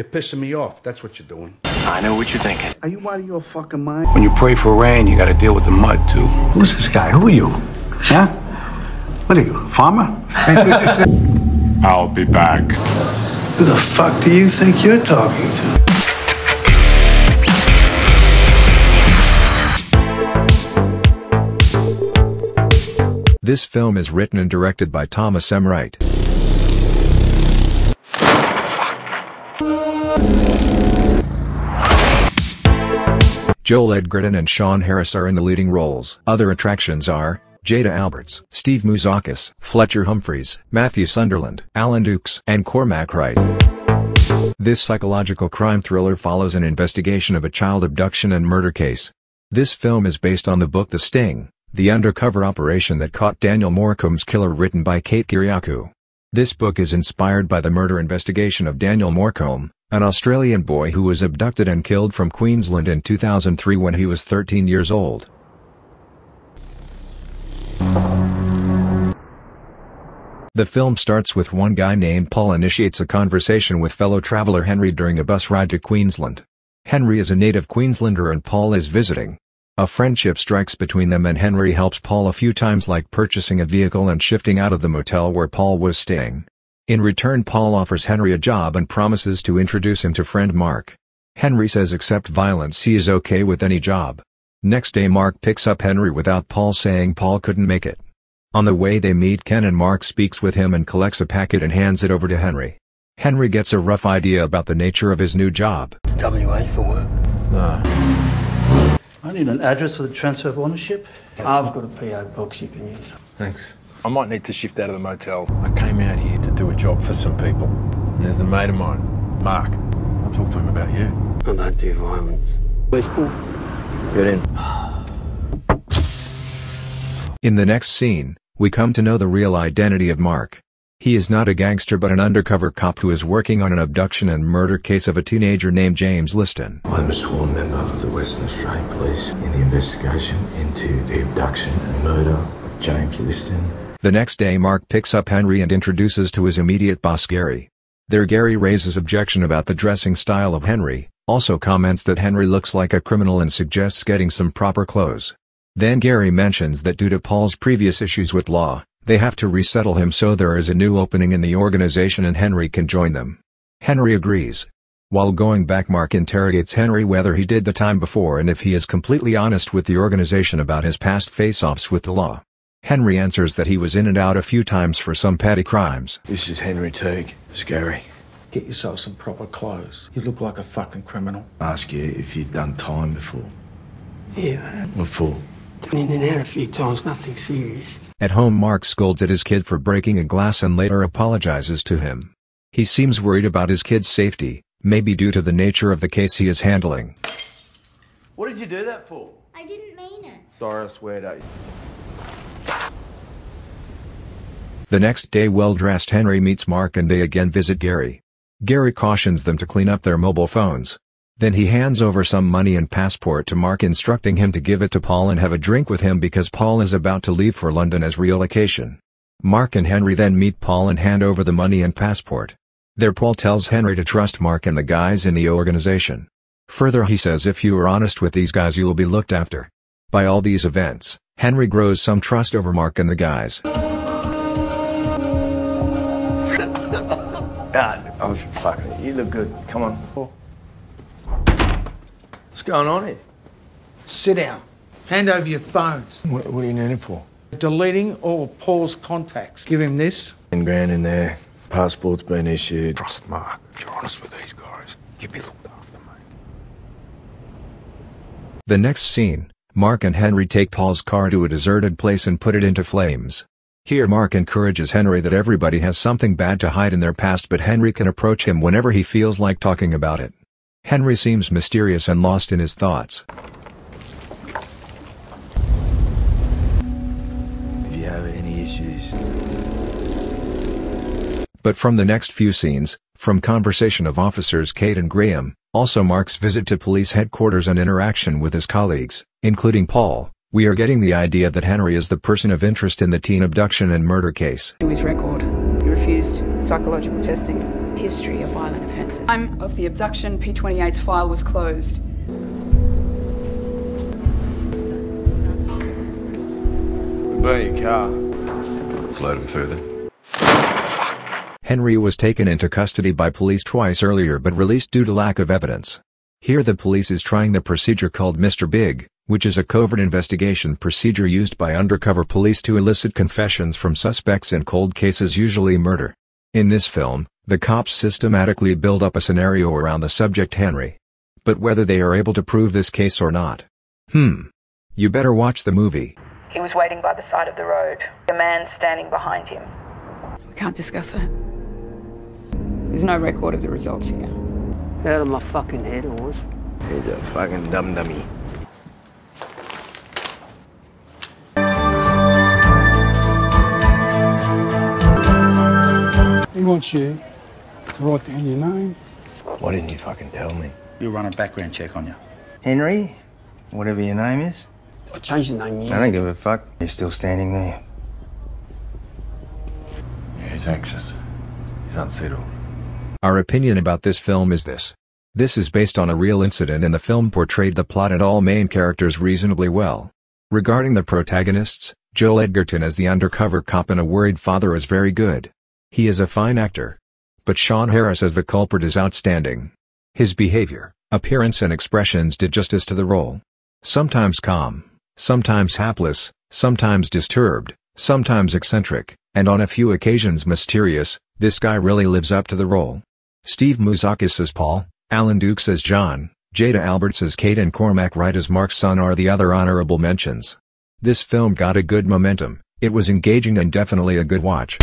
You're pissing me off. That's what you're doing. I know what you're thinking. Are you out of your fucking mind? When you pray for rain, you gotta deal with the mud too. Who's this guy? Who are you? Huh? What are you, farmer? I'll be back. Who the fuck do you think you're talking to? This film is written and directed by Thomas M. Wright. Joel Edgerton and Sean Harris are in the leading roles. Other attractions are Jada Alberts, Steve Mouzakis, Fletcher Humphrys, Matthew Sunderland, Alan Dukes, and Cormac Wright. This psychological crime thriller follows an investigation of a child abduction and murder case. This film is based on the book The Sting, the undercover operation that caught Daniel Morcombe's killer written by Kate Kyriacou. This book is inspired by the murder investigation of Daniel Morcombe, an Australian boy who was abducted and killed from Queensland in 2003 when he was 13 years old. The film starts with one guy named Paul initiates a conversation with fellow traveler Henry during a bus ride to Queensland. Henry is a native Queenslander and Paul is visiting. A friendship strikes between them and Henry helps Paul a few times like purchasing a vehicle and shifting out of the motel where Paul was staying. In return Paul offers Henry a job and promises to introduce him to friend Mark. Henry says except violence he is okay with any job. Next day Mark picks up Henry without Paul saying Paul couldn't make it. On the way they meet Ken and Mark speaks with him and collects a packet and hands it over to Henry. Henry gets a rough idea about the nature of his new job. WA for work. No. I need an address for the transfer of ownership. I've got a PO box you can use. Thanks. I might need to shift out of the motel. I came out here to do a job for some people. And there's a mate of mine, Mark. I'll talk to him about you. I don't do violence. Where's Paul? Get in. In the next scene, we come to know the real identity of Mark. He is not a gangster but an undercover cop who is working on an abduction and murder case of a teenager named James Liston. I'm a sworn member of the Western Australian Police in the investigation into the abduction and murder of James Liston. The next day Mark picks up Henry and introduces to his immediate boss Gary. There Gary raises objection about the dressing style of Henry, also comments that Henry looks like a criminal and suggests getting some proper clothes. Then Gary mentions that due to Paul's previous issues with law, they have to resettle him so there is a new opening in the organization and Henry can join them. Henry agrees. While going back Mark interrogates Henry whether he did the time before and if he is completely honest with the organization about his past face-offs with the law. Henry answers that he was in and out a few times for some petty crimes. This is Henry Teague. It's Gary. Get yourself some proper clothes. You look like a fucking criminal. Ask you if you've done time before. Yeah, man. What for? Been in and out a few times, nothing serious. At home Mark scolds at his kid for breaking a glass and later apologizes to him. He seems worried about his kid's safety, maybe due to the nature of the case he is handling. What did you do that for? I didn't mean it. Sorry, I swear to you. The next day well-dressed Henry meets Mark and they again visit Gary. Gary cautions them to clean up their mobile phones. Then he hands over some money and passport to Mark instructing him to give it to Paul and have a drink with him because Paul is about to leave for London as relocation. Mark and Henry then meet Paul and hand over the money and passport. There Paul tells Henry to trust Mark and the guys in the organization. Further he says if you are honest with these guys you will be looked after. By all these events, Henry grows some trust over Mark and the guys. God, I was fucking. You look good. Come on. What's going on here? Sit down. Hand over your phones. What, what are you needing it for? Deleting all Paul's contacts. Give him this. Ten grand in there. Passport's been issued. Trust Mark. If you're honest with these guys, you'll be looked after, mate. The next scene, Mark and Henry take Paul's car to a deserted place and put it into flames. Here Mark encourages Henry that everybody has something bad to hide in their past but Henry can approach him whenever he feels like talking about it. Henry seems mysterious and lost in his thoughts. If you have any issues, But from the next few scenes, from conversation of officers Kate and Graham, also Mark's visit to police headquarters and interaction with his colleagues, including Paul, we are getting the idea that Henry is the person of interest in the teen abduction and murder case. To his record, he refused psychological testing. history of violent offences. Time of the abduction, P28's file was closed. Burn your car. Slowed him further. Henry was taken into custody by police twice earlier but released due to lack of evidence. Here the police is trying the procedure called Mr. Big, which is a covert investigation procedure used by undercover police to elicit confessions from suspects in cold cases usually murder. In this film, the cops systematically build up a scenario around the subject Henry. But whether they are able to prove this case or not. Hmm. You better watch the movie. He was waiting by the side of the road. A man standing behind him. We can't discuss that. There's no record of the results here. Out of my fucking head, it was. He's a fucking dumb He wants you to write down your name. Why didn't you fucking tell me? We'll run a background check on you. Henry, whatever your name is. I changed the name years I don't give a fuck. You're still standing there. Yeah, he's anxious. He's unsettled. Our opinion about this film is this. This is based on a real incident and the film portrayed the plot and all main characters reasonably well. Regarding the protagonists, Joel Edgerton as the undercover cop and a worried father is very good. He is a fine actor. But Sean Harris as the culprit is outstanding. His behavior, appearance and expressions did justice to the role. Sometimes calm, sometimes hapless, sometimes disturbed, sometimes eccentric, and on a few occasions mysterious, this guy really lives up to the role. Steve Mouzakis as Paul, Alan Dukes as John, Jada Alberts as Kate and Cormac Wright as Mark's son are the other honorable mentions. This film got a good momentum, it was engaging and definitely a good watch.